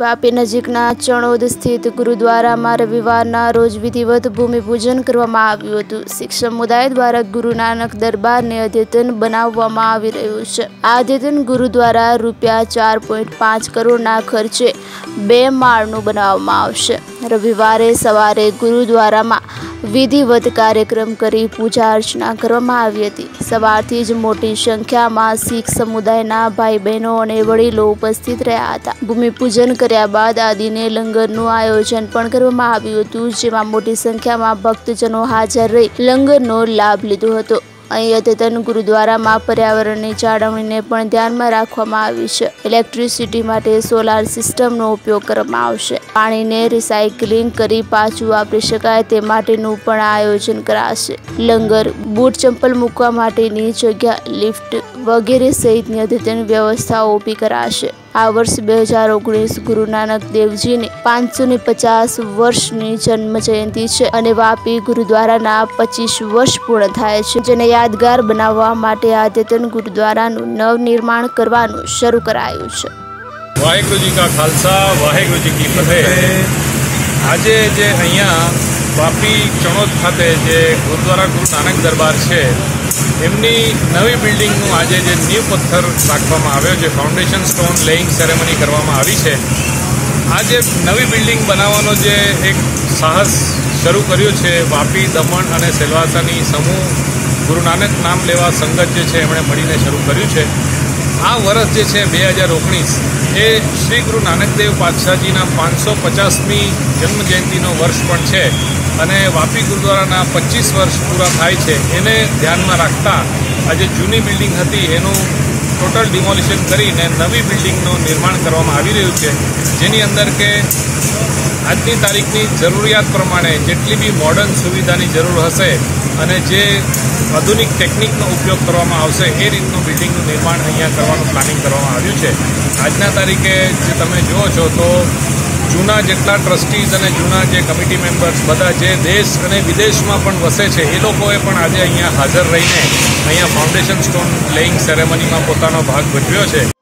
વાપી નજીકના ચણોદ સ્થિત ગુરુદ્વારામાં રવિવારના રોજ વિધિવત ભૂમિપૂજન કરવામાં આવ્યું હતું. શીખ સમુદાય દ્વારા ગુરુ નાનક દરબારને અદ્યતન બનાવવામાં આવી રહ્યું છે. આ અદ્યતન ગુરુદ્વારા રૂપિયા ચાર પોઈન્ટ પાંચ કરોડના ખર્ચે બે માળનું બનાવવામાં આવશે. રવિવારે સવારે ગુરુદ્વારામાં વિધિવત કાર્યક્રમ કરી પૂજા અર્ચના કરવામાં આવી હતી. સવારથી જ મોટી સંખ્યામાં શીખ સમુદાયના ભાઈ બહેનો અને વડીલો ઉપસ્થિત રહ્યા હતા. ભૂમિપૂજન કર્યા બાદ આદિને લંગરનું આયોજન પણ કરવામાં આવ્યું હતું, જેમાં મોટી સંખ્યામાં ભક્તજનો હાજર રહી લંગરનો લાભ લીધો હતો. અહીં અદ્યતન ગુરુદ્વારામાં પર્યાવરણની જાળવણીને પણ ધ્યાનમાં રાખવામાં આવી છે. ઇલેક્ટ્રિસિટી માટે સોલાર સિસ્ટમનો ઉપયોગ કરવામાં આવશે. પાણીને રિસાયકલિંગ કરી પાછું વાપરી શકાય તે માટેનું પણ આયોજન કરાશે. લંગર, બૂટ ચંપલ મૂકવા માટેની જગ્યા, લિફ્ટ વગેરે સહિતની અદ્યતન વ્યવસ્થાઓ ઊભી કરાશે. આ વર્ષ બે હજાર ઓગણીસ ગુરુ નાનક દેવજીની પાંચસો ને પચાસ વર્ષની જન્મ જયંતિ છે અને વાપી ગુરુદ્વારાના પચીસ વર્ષ પૂર્ણ થાય છે. જેને યાદગાર બનાવવા માટે આદ્યતન ગુરુદ્વારાનું નવનિર્માણ કરવાનું શરૂ કરાયું છે. વાહેગુરુજી કા ખાલસા, વાહેગુરુજી કી ફતેહ. આજે જે અહીંયા વાપી ચણોદ ખાતે જે ગુરુદ્વારા ગુરુ નાનક દરબાર છે એમની નવી બિલ્ડિંગનું આજે જે ન્યૂ પથ્થર રાખવામાં આવ્યો છે ફાઉન્ડેશન સ્ટોન લેઇંગ સેરેમની કરવામાં આવી છે, આ જે નવી બિલ્ડિંગ બનાવવાનો જે એક સાહસ શરૂ કર્યું છે, વાપી, દમણ અને સેલવાસાની સમૂહ, ગુરુ નાનક નામ લેવા સંગત જે છે, એમણે મળીને શરૂ કર્યું છે. આ વર્ષ જે છે, બે હજાર ઓગણીસ, એ શ્રી ગુરુ નાનકદેવ પાતશાહજીના પાંચસો પચાસમી જન્મ જયંતિનો વર્ષ પણ છે. અને વાપી ગુરુદ્વારાના પચીસ વર્ષ પૂરા થાય છે, એને ધ્યાનમાં રાખતા આજે જૂની બિલ્ડિંગ હતી, એનું ટોટલ ડિમોલિશન કરીને નવી બિલ્ડિંગનું નિર્માણ કરવામાં આવી રહ્યું છે. જેની અંદર કે આજની તારીખની જરૂરિયાત પ્રમાણે જેટલી બી મોડર્ન સુવિધાની જરૂર હશે અને જે આધુનિક ટેકનિકનો ઉપયોગ કરવામાં આવશે, એ રીતનું બિલ્ડિંગનું નિર્માણ અહીંયા કરવાનું પ્લાનિંગ કરવામાં આવ્યું છે. આજના તારીખે જે તમે જુઓ છો તો જૂના જેટલા ટ્રસ્ટીઝ અને જૂના જે કમિટી મેમ્બર્સ બધા જે દેશ અને વિદેશમાં પણ વસે છે, એ લોકોએ પણ આજે અહીંયા હાજર રહીને અહીંયા ફાઉન્ડેશન સ્ટોન લેઇંગ સેરેમનીમાં પોતાનો ભાગ ભજવ્યો છે.